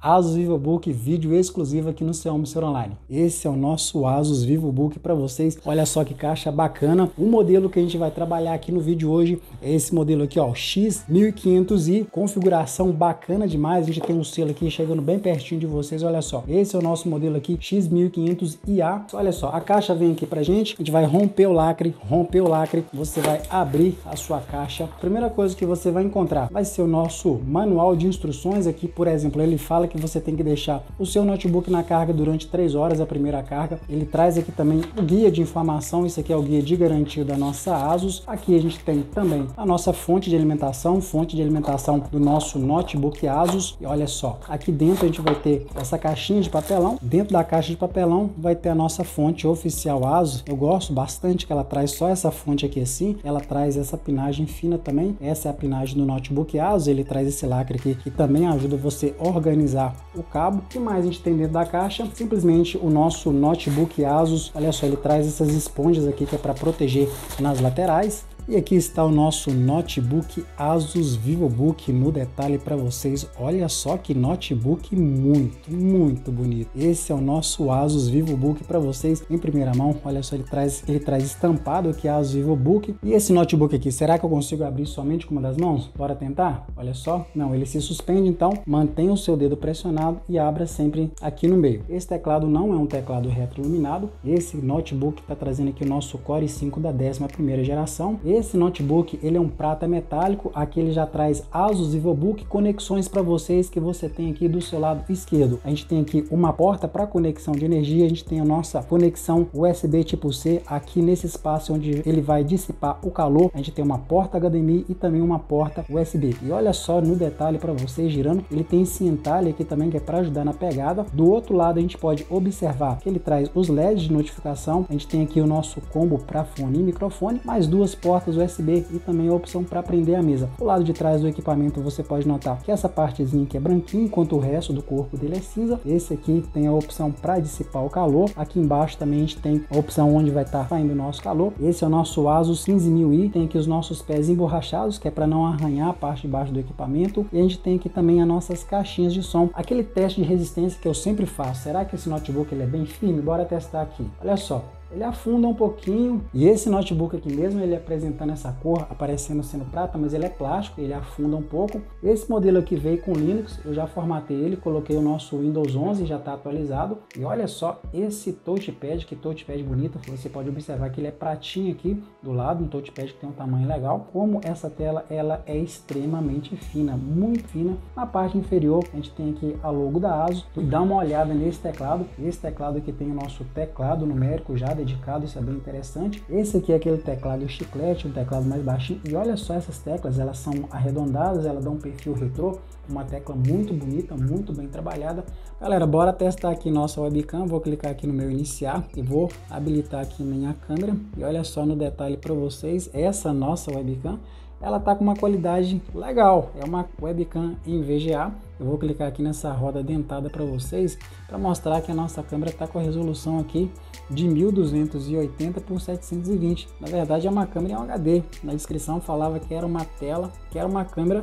Asus VivoBook, vídeo exclusivo aqui no seu Home Online. Esse é o nosso Asus VivoBook para vocês. Olha só que caixa bacana. O modelo que a gente vai trabalhar aqui no vídeo hoje é esse modelo aqui, ó, X1500i, configuração bacana demais. A gente tem um selo aqui chegando bem pertinho de vocês. Olha só, esse é o nosso modelo aqui, X1500IA. Olha só, a caixa vem aqui pra gente. A gente vai romper o lacre, romper o lacre. Você vai abrir a sua caixa. Primeira coisa que você vai encontrar vai ser o nosso manual de instruções aqui. Por exemplo, ele fala que você tem que deixar o seu notebook na carga durante 3 horas a primeira carga. Ele traz aqui também o guia de informação, isso aqui é o guia de garantia da nossa ASUS. Aqui a gente tem também a nossa fonte de alimentação, fonte de alimentação do nosso notebook ASUS. E olha só, aqui dentro a gente vai ter essa caixinha de papelão. Dentro da caixa de papelão vai ter a nossa fonte oficial ASUS. Eu gosto bastante que ela traz só essa fonte aqui assim. Ela traz essa pinagem fina também. Essa é a pinagem do notebook ASUS. Ele traz esse lacre aqui que também ajuda você a organizar o cabo. O que mais a gente tem dentro da caixa? Simplesmente o nosso notebook Asus. Olha só, ele traz essas esponjas aqui que é para proteger nas laterais. E aqui está o nosso notebook Asus VivoBook no detalhe para vocês. Olha só que notebook muito, muito bonito. Esse é o nosso Asus VivoBook para vocês em primeira mão. Olha só, ele traz, ele traz estampado aqui Asus VivoBook. E esse notebook aqui, será que eu consigo abrir somente com uma das mãos? Bora tentar? Olha só. Não, ele se suspende, então mantenha o seu dedo pressionado e abra sempre aqui no meio. Esse teclado não é um teclado retroiluminado. Esse notebook está trazendo aqui o nosso Core i5 da 11ª geração. Notebook ele é um prata metálico, aqui ele já traz Asus VivoBook conexões para vocês que você tem aqui do seu lado esquerdo. A gente tem aqui uma porta para conexão de energia, a gente tem a nossa conexão USB tipo C aqui nesse espaço onde ele vai dissipar o calor. A gente tem uma porta HDMI e também uma porta USB. E olha só no detalhe para vocês girando, ele tem esse entalhe aqui também que é para ajudar na pegada. Do outro lado a gente pode observar que ele traz os LEDs de notificação. A gente tem aqui o nosso combo para fone e microfone, mais duas portas USB e também a opção para prender a mesa. Do lado de trás do equipamento você pode notar que essa partezinha aqui é branquinha, enquanto o resto do corpo dele é cinza. Esse aqui tem a opção para dissipar o calor. Aqui embaixo também a gente tem a opção onde vai estar tá saindo o nosso calor. Esse é o nosso Asus 15000i. Tem aqui os nossos pés emborrachados, que é para não arranhar a parte de baixo do equipamento. E a gente tem aqui também as nossas caixinhas de som. Aquele teste de resistência que eu sempre faço. Será que esse notebook ele é bem firme? Bora testar aqui. Olha só, ele afunda um pouquinho. E esse notebook aqui mesmo, ele apresentando essa cor, aparecendo sendo prata, mas ele é plástico, ele afunda um pouco. Esse modelo aqui veio com Linux, eu já formatei ele, coloquei o nosso Windows 11, já está atualizado. E olha só esse touchpad, que touchpad bonito, você pode observar que ele é pratinho aqui do lado, um touchpad que tem um tamanho legal. Como essa tela, ela é extremamente fina, muito fina. Na parte inferior, a gente tem aqui a logo da ASUS. Dá uma olhada nesse teclado. Esse teclado aqui tem o nosso teclado numérico já dedicado, isso é bem interessante. Esse aqui é aquele teclado chiclete, um teclado mais baixinho. E olha só essas teclas, elas são arredondadas, elas dão um perfil retrô, uma tecla muito bonita, muito bem trabalhada. Galera, bora testar aqui nossa webcam. Vou clicar aqui no meu iniciar e vou habilitar aqui minha câmera. E olha só no detalhe para vocês, essa nossa webcam ela tá com uma qualidade legal. É uma webcam em VGA. Eu vou clicar aqui nessa roda dentada para vocês para mostrar que a nossa câmera está com a resolução aqui de 1280 por 720. Na verdade é uma câmera em HD. Na descrição falava que era uma tela, que era uma câmera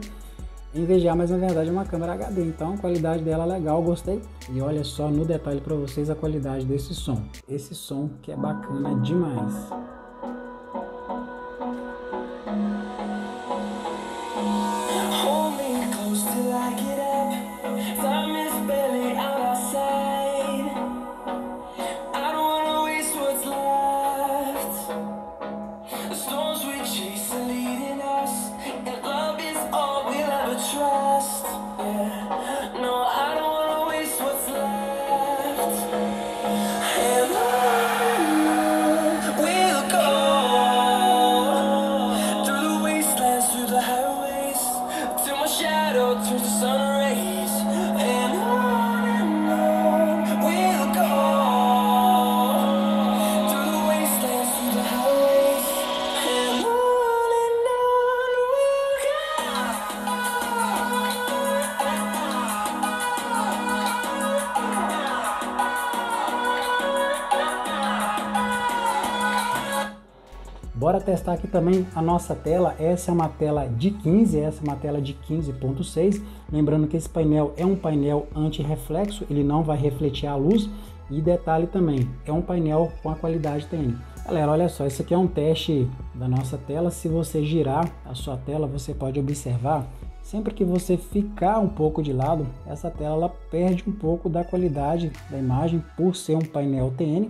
em VGA, mas na verdade é uma câmera HD. Então a qualidade dela é legal, gostei. E olha só no detalhe para vocês a qualidade desse som. Esse som que é bacana demais. Bora testar aqui também a nossa tela. Essa é uma tela de 15, essa é uma tela de 15.6. Lembrando que esse painel é um painel anti-reflexo, ele não vai refletir a luz. E detalhe também, é um painel com a qualidade TN. Galera, olha só, esse aqui é um teste da nossa tela. Se você girar a sua tela, você pode observar, sempre que você ficar um pouco de lado, essa tela ela perde um pouco da qualidade da imagem por ser um painel TN,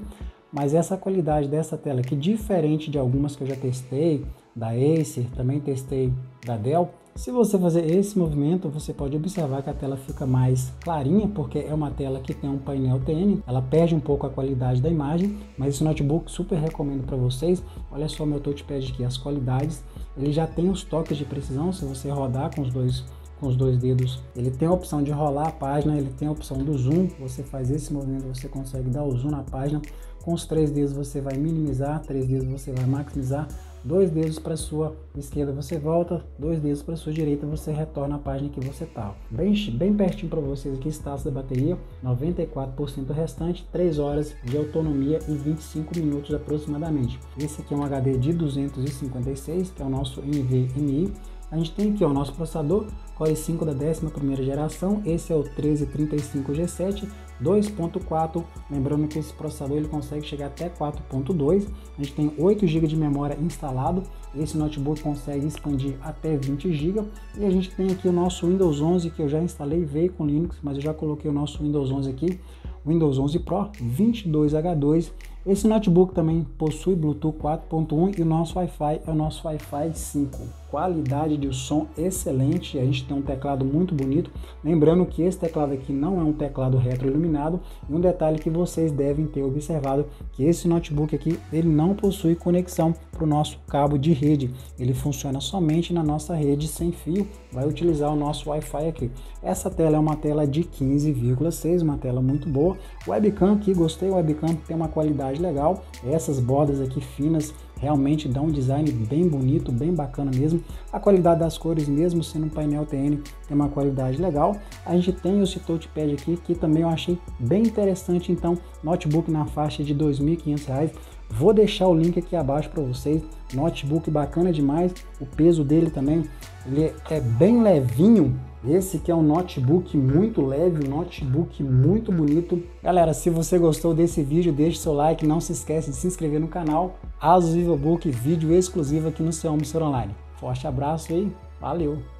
mas essa qualidade dessa tela aqui, diferente de algumas que eu já testei, da Acer, também testei da Dell, se você fazer esse movimento, você pode observar que a tela fica mais clarinha, porque é uma tela que tem um painel TN, ela perde um pouco a qualidade da imagem, mas esse notebook super recomendo para vocês. Olha só meu touchpad aqui, as qualidades, ele já tem os toques de precisão, se você rodar com os dois com os dois dedos, ele tem a opção de rolar a página, ele tem a opção do zoom, você faz esse movimento, você consegue dar o zoom na página, com os três dedos você vai minimizar, três dedos você vai maximizar, dois dedos para sua esquerda você volta, dois dedos para sua direita você retorna à página que você está. Bem, bem pertinho para vocês aqui, status da bateria, 94% restante, 3 horas de autonomia e 25 minutos aproximadamente. Esse aqui é um HD de 256, que é o nosso NVMe. A gente tem aqui ó, o nosso processador Core i5 da 11ª geração, esse é o 1335G7 2.4, lembrando que esse processador ele consegue chegar até 4.2, a gente tem 8 GB de memória instalado, esse notebook consegue expandir até 20 GB e a gente tem aqui o nosso Windows 11 que eu já instalei, veio com Linux, mas eu já coloquei o nosso Windows 11 aqui, Windows 11 Pro 22H2 esse notebook também possui Bluetooth 4.1 e o nosso Wi-Fi é o nosso Wi-Fi 5. Qualidade de som excelente, a gente tem um teclado muito bonito. Lembrando que esse teclado aqui não é um teclado retroiluminado e um detalhe que vocês devem ter observado que esse notebook aqui ele não possui conexão para o nosso cabo de rede. Ele funciona somente na nossa rede sem fio, vai utilizar o nosso Wi-Fi aqui. Essa tela é uma tela de 15,6, uma tela muito boa. Webcam aqui, gostei, webcam tem uma qualidade legal. Essas bordas aqui finas realmente dão um design bem bonito, bem bacana mesmo. A qualidade das cores, mesmo sendo um painel TN, tem uma qualidade legal. A gente tem esse touchpad aqui, que também eu achei bem interessante, então, notebook na faixa de R$ 2.500. Vou deixar o link aqui abaixo para vocês. Notebook bacana demais. O peso dele também, ele é bem levinho, esse que é um notebook muito leve, um notebook muito bonito. Galera, se você gostou desse vídeo, deixe seu like, não se esqueça de se inscrever no canal Asus VivoBook, vídeo exclusivo aqui no seu Home Online. Forte abraço e valeu!